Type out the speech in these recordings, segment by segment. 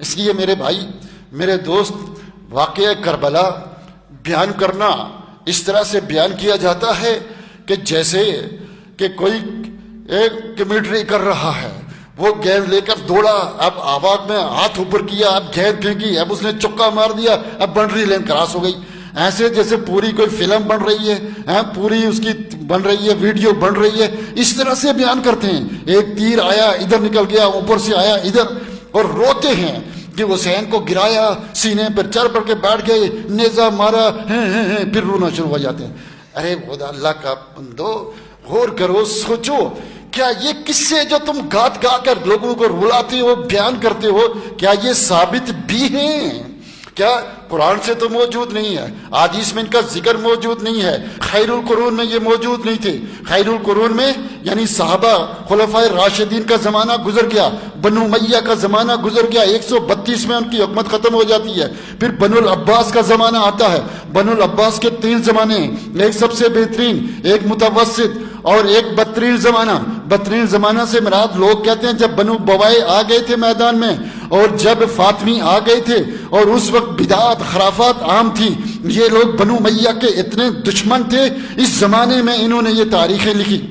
इसलिए मेरे भाई, मेरे दोस्त वाक़ करबला, बयान करना इस तरह से बयान किया जाता है कि जैसे कि कोई एक कमिट्री कर रहा है, वो गेंद लेकर दौड़ा, अब आवाज़ में हाथ ऊपर किया, अब गेंद फेंकी, अब उसने चुक्का मार दिया, अब बाउंड्री लेन क्रॉस हो गई। ऐसे जैसे पूरी कोई फ़िल्म बन रही है, हैं, पूरी उसकी बन रही है वीडियो बन रही है, इस तरह से बयान करते हैं। एक तीर आया, इधर निकल गया, ऊपर से आया, इधर, और रोते हैं। कि हुसैन को गिराया, सीने पर चढ़ पड़ के बैठ गए, नेजा मारा, हैं हैं हैं, फिर रोना शुरू हो जाते हैं। अरे खुदा, अल्लाह का बंदो, गौर करो, सोचो, क्या ये किससे जो तुम गात गा कर लोगों को रुलाते हो, बयान करते हो, क्या ये साबित भी हैं? क्या? कुरान से तो मौजूद नहीं है। आदिस में इनका ज़िक्र मौजूद नहीं है। खैरुल कुरून में ये मौजूद नहीं थे। खैरुल कुरून में, यानी साहबा खुलफा राशिदीन का जमाना गुजर गया, बनु मैया का जमाना गुजर गया 132 में उनकी हुकूमत खत्म हो जाती है। फिर बनुल अब्बास का जमाना आता है। बनुल अब्बास के तीन जमाने, एक सबसे बेहतरीन, एक मुतवसित और एक बदतरीन जमाना। बदतरीन जमाना से मराद लोग कहते हैं, जब बनु बवाए आ गए थे मैदान में और जब फातमी आ गए थे और उस वक्त बिदात, खराफात आम थी, ये लोग बनु मैया के इतने दुश्मन थे, इस जमाने में इन्होंने ये तारीखें लिखी।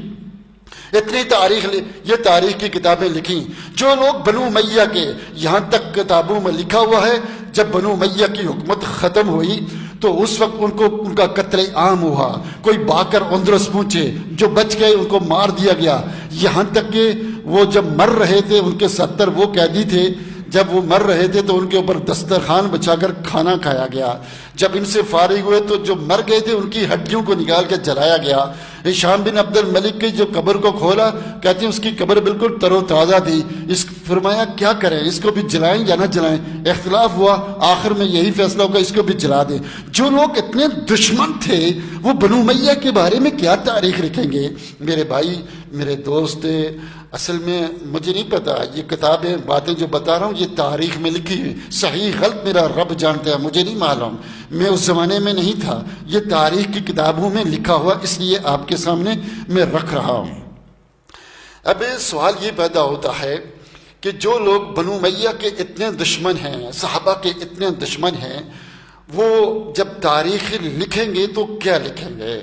इतनी तारीख ये तारीख की किताबें लिखी। जो लोग बनु मैया के, यहाँ तक किताबों में लिखा हुआ है, जब बनु मैया की हुकूमत ख़त्म हुई तो उस वक्त उनको, उनका कत्ल आम हुआ। कोई बाकर उंदरस पूछे, जो बच गए, उनको मार दिया गया। यहाँ तक कि वो जब मर रहे थे, उनके सत्तर वो कैदी थे जब वो मर रहे थे तो उनके ऊपर दस्तरखान बचाकर खाना खाया गया। जब इनसे फारिग हुए तो जो मर गए थे, उनकी हड्डियों को निकाल के जलाया गया। शाम बिन अब्दुल मलिक की जो कब्र को खोला, कहते हैं, उसकी कब्र बिल्कुल तरोताज़ा थी। इस फरमाया, क्या करें? इसको भी जलाएँ या ना जलाएँ? इख्तलाफ हुआ, आखिर में यही फैसला होगा, इसको भी जला दें। जो लोग इतने दुश्मन थे, वो बनु मैया के बारे में क्या तारीख लिखेंगे मेरे भाई मेरे दोस्त, असल में मुझे नहीं पता, ये किताबें, बातें जो बता रहा हूँ, ये तारीख में लिखी हुई सही गलत मेरा रब जानता है, मुझे नहीं मालूम। मैं उस ज़माने में नहीं था। ये तारीख की किताबों में लिखा हुआ, इसलिए आपके सामने मैं रख रहा हूँ। अब सवाल ये पैदा होता है कि जो लोग बनु मैया के इतने दुश्मन हैं, साहबा के इतने दुश्मन हैं, वो जब तारीख लिखेंगे तो क्या लिखेंगे?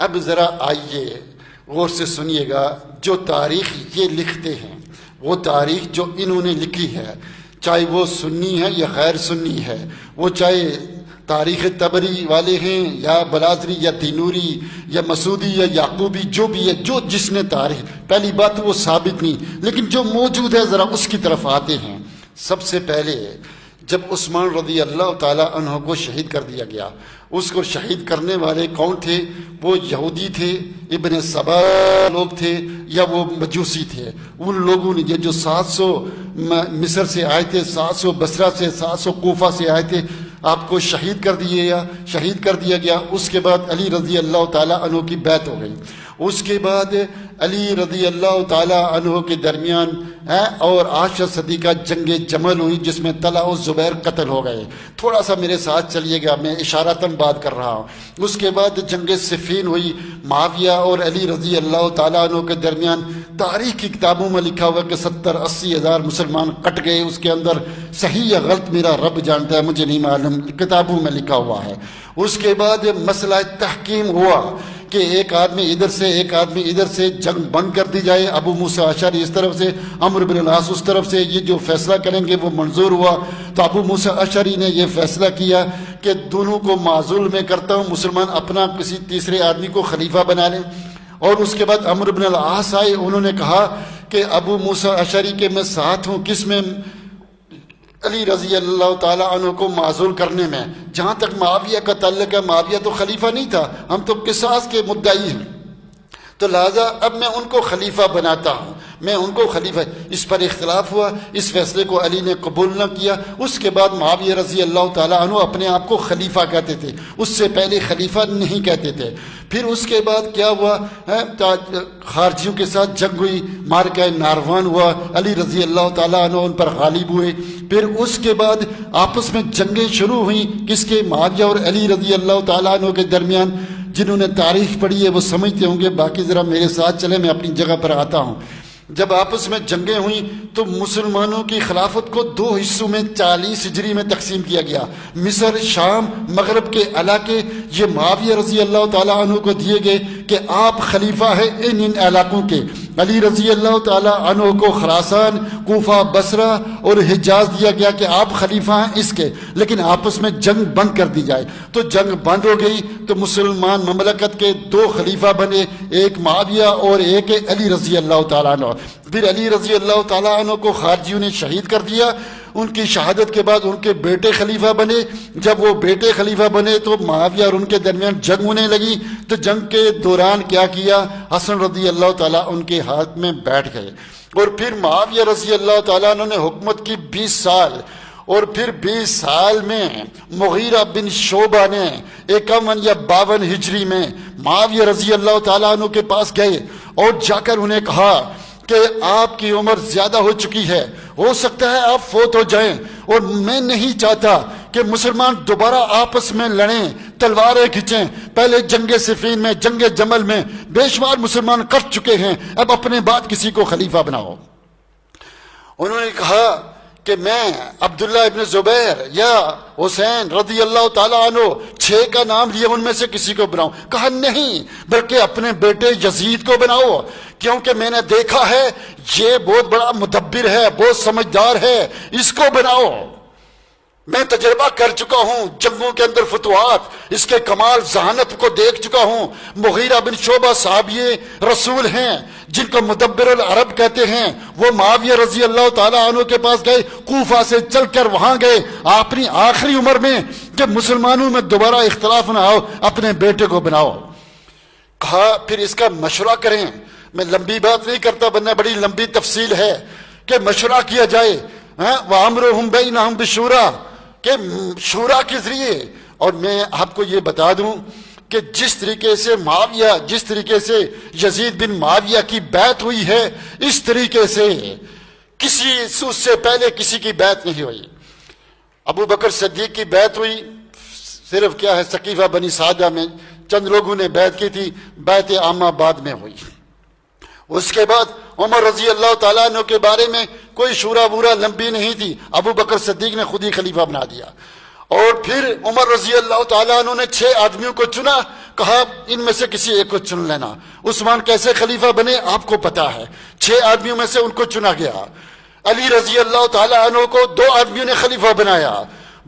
अब ज़रा आइए गौर से सुनिएगा, जो तारीख ये लिखते हैं, वो तारीख जो इन्होंने लिखी है, चाहे वो सुन्नी है या गैर सुन्नी है, वो चाहे तारीख तबरी वाले हैं या बलाजरी या तीनूरी या मसूदी या याकूबी, जो भी है, जो जिसने तारीख, पहली बात वो साबित नहीं, लेकिन जो मौजूद है, ज़रा उसकी तरफ़ आते हैं। सबसे पहले जब उस्मान रदी अल्लाह तह को शहीद कर दिया गया उसको शहीद करने वाले कौन थे? वो यहूदी थे, इबन सबा लोग थे, या वो मजूसी थे। उन लोगों ने ये जो सात सौ मिस्र से आए थे, सात सौ बसरा से, सात सौ कोफा से आए थे, आपको शहीद कर दिए या शहीद कर दिया गया। उसके बाद अली रज़ी अल्लाह तु की बैत हो गई। उसके बाद अली रज़ी अल्लाह तह के दरमियान है और आशा सदी का जंग जमल हुई, जिसमें तला और ज़ुबैर कत्ल हो गए। थोड़ा सा मेरे साथ चलिएगा, मैं इशारतन बात कर रहा हूँ। उसके बाद जंग सिफीन हुई, माविया और अली रज़ी अल्लाह तु के दरमियान तारीख की किताबों में लिखा हुआ कि सत्तर अस्सी हज़ार मुसलमान कट गए। उसके अंदर सही या गलत मेरा रब जानता है, मुझे नहीं मालूम। किताबों में लिखा हुआ है। उसके बाद मसला तहकीम हुआ कि एक आदमी इधर से, एक आदमी इधर से जंग बंद कर दी जाए। अबू मूसा अशारी इस तरफ़ से, अमर बिन उस तरफ़ से, ये जो फैसला करेंगे वो मंजूर हुआ। तो अबू मूसा अशारी ने यह फैसला किया कि दोनों को माजूल में करता हूँ, मुसलमान अपना किसी तीसरे आदमी को खलीफा बना लें। और उसके बाद अमर बिन आस आए, उन्होंने कहा कि अबू मूसा अशरी के मैं साथ हूँ, किसमें? अली रज़ी अल्लाह तु को माजूल करने में, जहाँ तक माविया का तल्लक है, माविया तो खलीफा नहीं था, हम तो किसास के मुद्दाई हैं। तो लिहाजा अब मैं उनको खलीफा बनाता हूँ। मैं उनको खलीफा, इस पर इख्तलाफ हुआ, इस फैसले को अली ने कबूल न किया। उसके बाद माविया रज़ी अल्लाह तु अपने आप को खलीफा कहते थे। उससे पहले खलीफा नहीं कहते थे। फिर उसके बाद क्या हुआ? खारजियों के साथ जंग हुई मार के नारवान हुआ, अली रज़ी अल्लाह तु उन पर गालिब हुए। फिर उसके बाद आपस में जंगें शुरू हुई, किसके? माविया और अली रज़ी अल्लाह तु के दरमियान। जिन्होंने तारीख पढ़ी है, वो समझते होंगे, बाकी ज़रा मेरे साथ चले, मैं अपनी जगह पर आता हूँ। जब आपस में जंगें हुई तो मुसलमानों की खिलाफत को दो हिस्सों में चालीस हिजरी में तकसीम किया गया। मिसर, शाम, मगरब के इलाके, ये माविया रज़ी अल्लाह तु को दिए गए कि आप खलीफा है इन इन इलाकों के। अली रज़ी अल्लाह तनो को खरासान कोफा, बसरा और हिजाज दिया गया कि आप खलीफा हैं इसके, लेकिन आपस में जंग बंद कर दी जाए। तो जंग बंद हो गई तो मुसलमान ममलकत के दो खलीफा बने, एक माविया और एक अली रज़ी अल्लाह तन फिर अली रज़ी अल्लाह तु को खारजियों ने शहीद कर दिया। उनकी शहादत के बाद उनके बेटे खलीफा बने। जब वो बेटे खलीफा बने तो माविया और उनके दरमियान जंग होने लगी। तो जंग के दौरान क्या किया? हसन रज़ी अल्लाह तला उनके हाथ में बैठ गए। और फिर माविया रज़ी अल्लाह तला ने हुकूमत की बीस साल। और फिर 20 साल में मुगीरा बिन शोबा ने इक्यावन या बावन हिजरी में माविया रज़ी अल्लाह तु के पास गए। और जाकर उन्हें कहा कि आपकी उम्र ज़्यादा हो चुकी है। हो सकता है आप फोत हो जाएँ, और मैं नहीं चाहता कि मुसलमान दोबारा आपस में लड़ें, तलवारें खींचें। पहले जंगे सिफीन में, जंगे जमल में बेशुमार मुसलमान कर चुके हैं। अब अपने बाद किसी को खलीफा बनाओ। उन्होंने कहा कि मैं अब्दुल्ला इब्न जुबैर या हुसैन रदी अल्लाह तनो छह का नाम लिए उनमें से किसी को बनाओ कहा, नहीं, बल्कि अपने बेटे यजीद को बनाओ। क्योंकि मैंने देखा है, ये बहुत बड़ा मुदब्बिर है, बहुत समझदार है। इसको बनाओ। मैं तजर्बा कर चुका हूँ, जंगों के अंदर फतवात इसके कमाल जहानत को देख चुका हूँ। मुगीरा बिन शोबा साहब ये रसूल हैं, जिनको मुदब्बिर अरब कहते हैं। वो माविया रज़ी अल्लाह तु के पास गए, कूफा से चलकर वहाँ गए। अपनी आखिरी उम्र में कि मुसलमानों में दोबारा इख्तलाफ ना हो, अपने बेटे को बनाओ। कहा, फिर इसका मशुरा करें। मैं लंबी बात नहीं करता बनना बड़ी लंबी तफसील है कि मशुरा किया जाए हाँ, वह अमर हम बई ना हम बिशूरा कि शूरा के ज़रिए। और मैं आपको ये बता दूँ कि जिस तरीके से माविया जिस तरीके से यजीद बिन माविया की बैत हुई है इस तरीके से किसी उससे पहले किसी की बैत नहीं हुई। अबू बकर सद्दीक की बैत हुई सिर्फ़ क्या है सकीफा बनी सादा में चंद लोगों ने बैत की थी बैत आमा बाद में हुई। उसके बाद उमर रज़ी अल्लाह तु के बारे में कोई शूरा वूरा लंबी नहीं थी। अबू बकर सद्दीक ने खुद ही खलीफा बना दिया। और फिर उमर रज़ी अल्लाह तु ने छह आदमियों को चुना। कहा इनमें से किसी एक को चुन लेना। उस्मान कैसे खलीफा बने, आपको पता है। छह आदमियों में से उनको चुना गया। अली रज़ी अल्लाह तु को दो आदमियों ने खलीफा बनाया।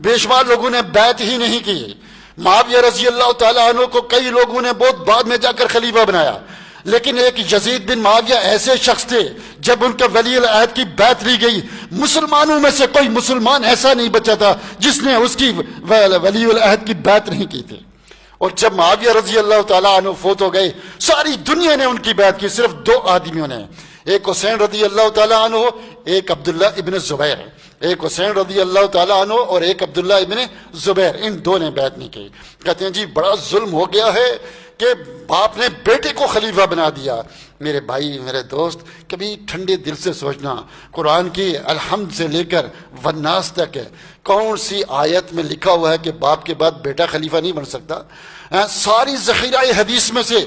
बेशुमार लोगों ने बैत ही नहीं की। माविया रज़ी अल्लाह तु को कई लोगों ने बहुत बाद में जाकर खलीफा बनाया। लेकिन एक यजीद बिन माविया ऐसे शख्स थे, जब उनके वली अहद की बैत ली गई, मुसलमानों में से कोई मुसलमान ऐसा नहीं बचा था, जिसने उसकी वली अहद की बैत नहीं की थी। और जब माविया रज़ी अल्लाह तु फोत हो गए, सारी दुनिया ने उनकी बैत की, सिर्फ़ दो आदमियों ने। एक हुसैन रज़ी अल्लाह तु एक अब्दुल्ला इबन जुबैर। एक हुसैन रज़ी अल्लाह तु और एक अब्दुल्ला इबन जुबैर। इन दो ने बैत नहीं की। कहते हैं, जी, बड़ा जुल्म हो गया है। कि बाप ने बेटे को खलीफा बना दिया। मेरे भाई मेरे दोस्त कभी ठंडे दिल से सोचना कुरान की अलहमद से लेकर वन्नास तक है। कौन सी आयत में लिखा हुआ है कि बाप के बाद बेटा खलीफा नहीं बन सकता? आ, सारी जखीरा हदीस में से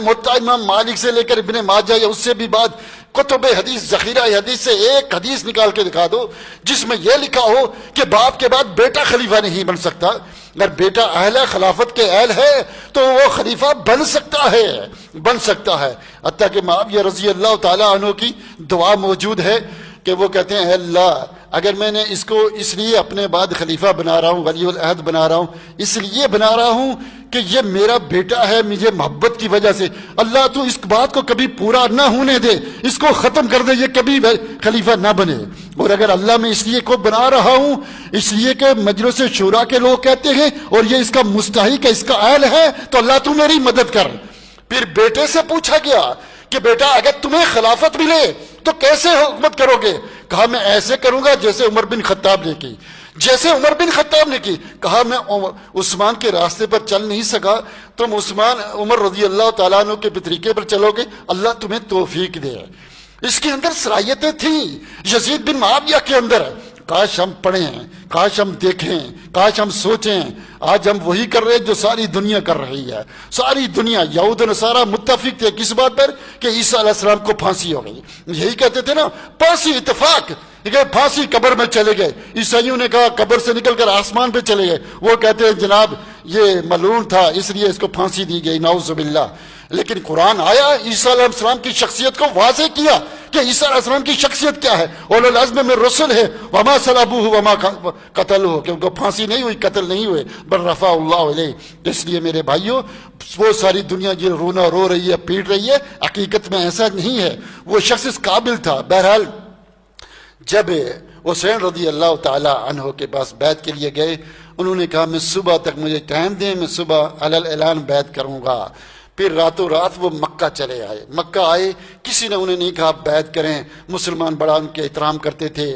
मुत्ता इमाम मालिक से लेकर इबन माजा या उससे भी बाद कुतुब हदीस जखीरा हदीस से एक हदीस निकाल के दिखा दो जिसमें यह लिखा हो कि बाप के बाद बेटा खलीफा नहीं बन सकता। अगर बेटा अहल है खिलाफत के अहल है तो वो खलीफा बन सकता है, बन सकता है। अतः कि माविया रज़ी अल्लाह तु की दुआ मौजूद है कि वो कहते हैं, अल्लाह, अगर मैंने इसको इसलिए अपने बाद खलीफा बना रहा हूँ वली अहद बना रहा हूँ, इसलिए बना रहा हूँ कि ये मेरा बेटा है मुझे मोहब्बत की वजह से। अल्लाह तो इस बात को कभी पूरा ना होने दे, इसको खत्म कर दे, ये कभी खलीफा ना बने। और अगर अल्लाह मैं इसलिए को बना रहा हूँ, इसलिए कि मजलिस शुरा के लोग कहते हैं, और ये इसका मुस्तक है, इसका अहल है तो अल्लाह तू मेरी मदद कर। फिर बेटे से पूछा गया कि बेटा, अगर तुम्हें खिलाफत मिले तो कैसे हुकूमत करोगे? कहा, मैं ऐसे करूँगा जैसे उमर बिन खत्ताब ने की। जैसे उमर बिन खत्ताब ने की। कहा, मैं उस्मान के रास्ते पर चल नहीं सका। तुम उस्मान, उमर रज़ी अल्लाह तु के तरीके पर चलोगे। अल्लाह तुम्हें तोफीक दे। इसके अंदर सलाहियतें थी। यजीद बिन माविया के अंदर, काश हम पढ़ें, काश हम देखें, काश हम सोचें, आज हम वही कर रहे हैं जो सारी दुनिया कर रही है। सारी दुनिया, यहूद नसारा मुतफिक थे किस बात पर? कि ईसा को फांसी हो गई। यही कहते थे ना, फांसी इतफाक फांसी कब्र में चले गए। ईसाइयों ने कहा, कब्र से निकलकर आसमान पे चले गए। वो कहते हैं, जनाब, ये मलून था, इसलिए इसको फांसी दी गई नाउजुबिल्ला लेकिन कुरान आया, ईसा की शख्सियत को वाजे किया कि ईसा की शख्सियत क्या है? में रसुल है। वमा सलाबू वमा कतल हो क्योंकि फांसी नहीं हुई, कत्ल नहीं हुए। बर रफा इसलिए मेरे भाइयों, वो सारी दुनिया जो रोना रो रही है, पीट रही है। हकीकत में ऐसा नहीं है। वो शख्स काबिल था। बहरहाल जब हुसैन रदी अल्लाह तहो के पास बैत के लिए गए, उन्होंने कहा, मैं सुबह तक मुझे टाइम दें, मैं सुबह अलल ऐलान बैत करूँगा। फिर रातों रात वो मक्का चले आए। मक्का आए, किसी ने उन्हें नहीं कहा, बैत करें। मुसलमान बड़ा उनके एहतराम करते थे।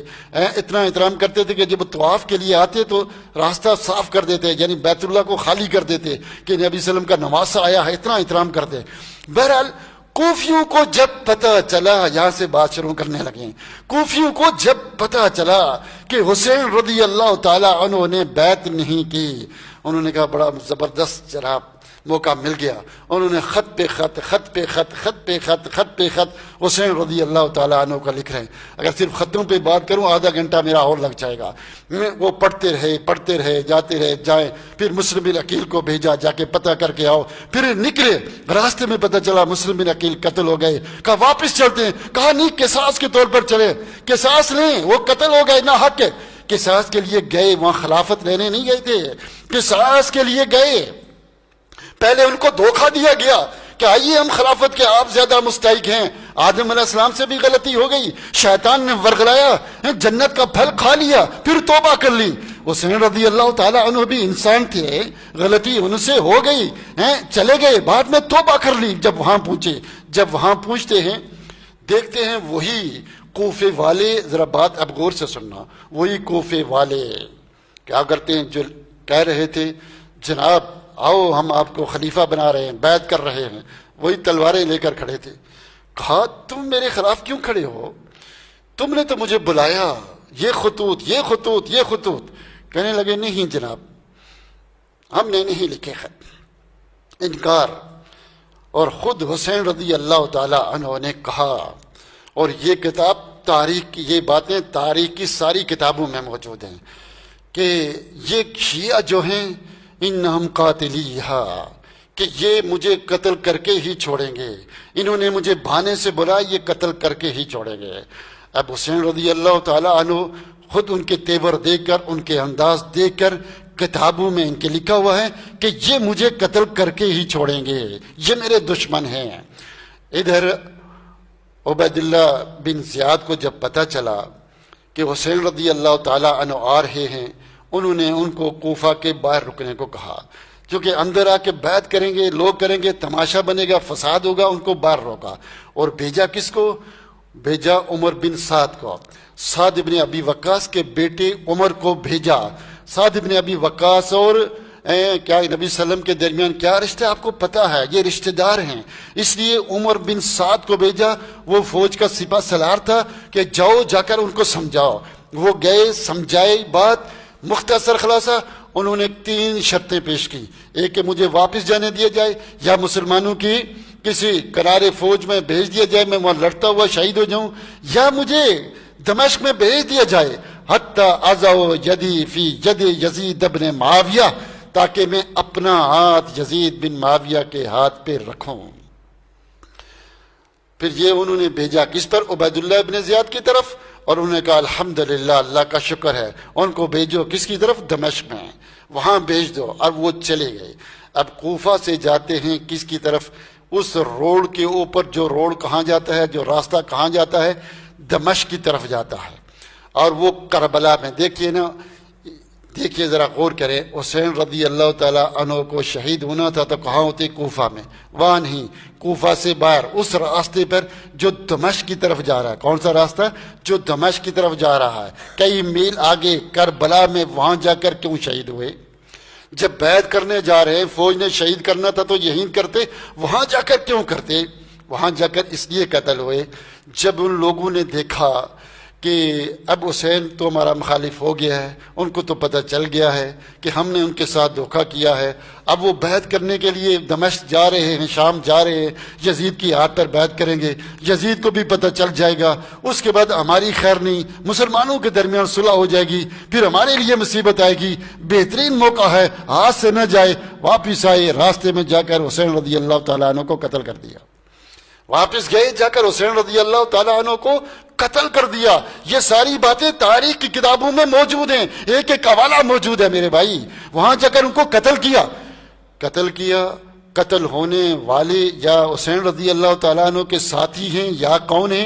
इतना एहतराम करते थे कि जब तवाफ के लिए आते तो रास्ता साफ़ कर देते, यानी बैतुल्ला को खाली कर देते कि नबी वसल्लम का नवासा आया है, इतना एहतराम करते। बहरहाल कूफियों को जब पता चला, यहाँ से बात शुरू करने लगे कूफियों को जब पता चला कि हुसैन रदी अल्लाह तला ने बैत नहीं की उन्होंने कहा, बड़ा ज़बरदस्त जनाब मौका मिल गया। उन्होंने खत पे खत खत पे खत खत पे खत खत पे खत हुसैन रदी अल्लाह तु का लिख रहे हैं। अगर सिर्फ़ खतों पे बात करूँ, आधा घंटा मेरा और लग जाएगा। वो पढ़ते रहे पढ़ते रहे, जाते रहे, जाए, फिर मुस्लिम अकील को भेजा, जाके पता करके आओ। फिर निकले, रास्ते में पता चला, मुस्लिम अकील कत्ल हो गए। कहा, वापिस चलते हैं। कहा, नहीं, किसास के तौर पर चले। किसास नहीं, वो कत्ल हो गए, ना हक किसास के लिए गए, वहाँ खिलाफत लेने नहीं गए थे। किसास के लिए गए। पहले उनको धोखा दिया गया कि आइए हम खिलाफत के आप ज़्यादा मुस्तक हैं। आदम सलाम से भी गलती हो गई। शैतान ने वर्गलाया, जन्नत का फल खा लिया, फिर तोबा कर ली। हुसैन रदी अल्लाह तु भी इंसान थे। गलती उनसे हो गई, हैं, चले गए। बाद में तोबा कर ली, जब वहाँ पूछे। जब वहाँ पूछते हैं, देखते हैं वही कोफे वाले, जरा बात अब गौर से सुनना। वही कोफे वाले। क्या करते हैं? जो कह रहे थे, जनाब, आओ, हम आपको खलीफा बना रहे हैं बैद कर रहे हैं। वही तलवारें लेकर खड़े थे। कहा, तुम मेरे खिलाफ क्यों खड़े हो? तुमने तो मुझे बुलाया। ये खतूत ये खतूत ये खतूत। कहने लगे, नहीं जनाब, हमने नहीं लिखे खत इनकार। और खुद हुसैन रदी अल्लाह तला ने कहा और ये किताब तारीख की, ये बातें तारीख की सारी किताबों में मौजूद हैं कि ये शिया जो हैं इन हम कातिली कि ये मुझे कत्ल करके ही छोड़ेंगे। इन्होंने मुझे भाने से बुला ये कत्ल करके ही छोड़ेंगे। अब हुसैन रदी अल्लाह तु खुद उनके तेवर देखकर उनके अंदाज देखकर किताबों में इनके लिखा हुआ है कि ये मुझे कत्ल करके ही छोड़ेंगे। ये मेरे दुश्मन हैं। इधर उबैदुल्ला बिन जियाद को जब पता चला कि हुसैन रदी अल्लाह तु आ रहे हैं, उन्होंने उनको कोफा के बाहर रुकने को कहा। क्योंकि अंदर आके बैत करेंगे, लोग करेंगे, तमाशा बनेगा, फसाद होगा, उनको बाहर रोका। और भेजा किसको? भेजा उमर बिन साद को। साद इबन अबी वक्स के बेटे उमर को भेजा। साद इबन अबी वक्स और क्या नबी सल्लम के दरमियान क्या रिश्ते आपको पता है? ये रिश्तेदार हैं। इसलिए उमर बिन साद को भेजा, वो फौज का सिपा सलार था कि जाओ जाकर उनको समझाओ। वो गए, समझाए बात, मुख्तसर खुलासा, उन्होंने तीन शर्तें पेश की। एक कि मुझे वापस जाने दिया जाए, या मुसलमानों की किसी करारे फौज में भेज दिया जाए, मैं वहाँ लड़ता हुआ शहीद हो जाऊँ, या मुझे दमश्क में भेज दिया जाए। हत्ता आजाओ यदि फ़ी यदि यजीद अबन माविया ताकि मैं अपना हाथ यजीद बिन माविया के हाथ पे रखूँ। फिर ये उन्होंने भेजा किस पर? उबैदुल्ला इबन जियाद की तरफ़। और उन्होंने कहा, अल्हम्दुलिल्लाह, अल्लाह का शुक्र है। उनको भेजो किसकी तरफ़? दमश में। वहाँ भेज दो। अब वो चले गए। अब कोफा से जाते हैं किसकी तरफ़? उस रोड के ऊपर। जो रोड कहाँ जाता है, जो रास्ता कहाँ जाता है दमश की तरफ़ जाता है। और वो करबला में, देखिए ना देखिए ज़रा गौर करें, हुसैन रदी अल्लाह तनो को शहीद होना था तो कहाँ होते? कोफा में। वहाँ नहीं, कोफा से बाहर, उस रास्ते पर जो दमश की तरफ़ जा रहा है। कौन सा रास्ता? जो दमश की तरफ़ जा रहा है। कई मील आगे करबला में वहाँ जाकर क्यों शहीद हुए? जब बैद करने जा रहे, फौज ने शहीद करना था तो यही करते, वहाँ जाकर क्यों करते? वहाँ जाकर इसलिए कत्ल हुए। जब उन लोगों ने देखा कि अब हुसैन तो हमारा मुखालिफ हो गया है, उनको तो पता चल गया है कि हमने उनके साथ धोखा किया है। अब वो बैत करने के लिए दमश जा रहे हैं, शाम जा रहे हैं, यजीद की हाथ पर बैत करेंगे। यजीद को भी पता चल जाएगा। उसके बाद हमारी खैर नहीं, मुसलमानों के दरमियान सुलह हो जाएगी। फिर हमारे लिए मुसीबत आएगी। बेहतरीन मौका है, हाथ से न जाए, वापिस आए, रास्ते में जाकर हुसैन रदी अल्लाह तु को कत्ल कर दिया। वापिस गए, जाकर हुसैन रज़ी अल्लाह को कत्ल कर दिया। ये सारी बातें तारीख की किताबों में मौजूद हैं। एक एक हवाला मौजूद है मेरे भाई। वहाँ जाकर उनको कत्ल किया। कत्ल किया। कत्ल होने वाले या हुसैन रज़ी अल्लाह तु के साथी हैं या कौन है?